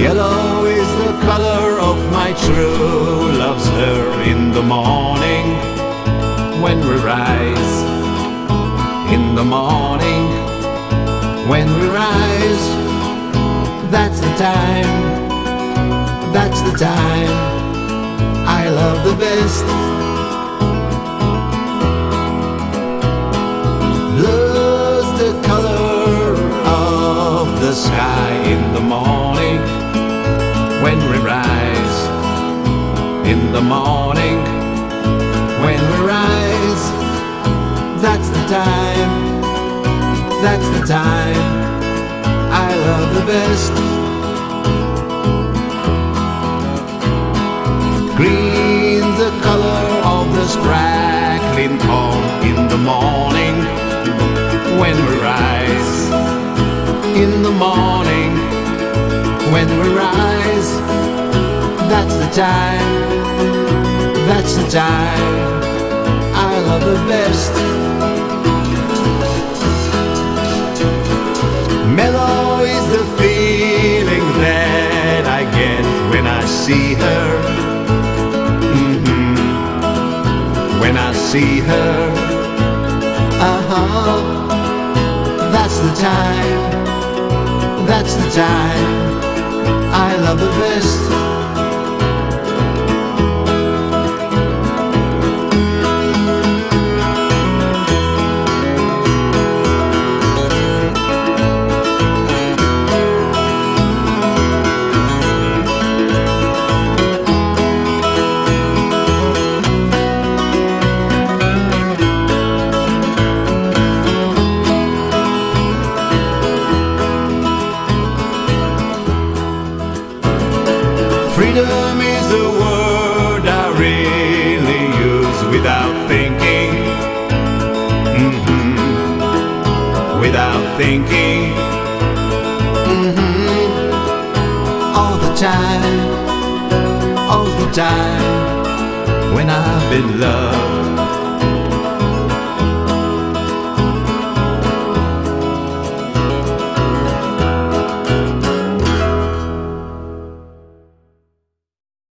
Yellow is the color of my true love's hair in the morning when we rise. In the morning when we rise. That's the time, that's the time I love the best. In the morning when we rise. That's the time, that's the time I love the best. Green's the color of the sparkling corn in the morning when we rise. In the morning when we rise. That's the time, that's the time I love the best. Mellow is the feeling that I get when I see her. Mhm. When I see her, uh huh. That's the time, that's the time I love the best. Is a word I really use without thinking. Mhm. Without thinking. Mhm. All the time, all the time, when I've been loved.